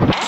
Yeah.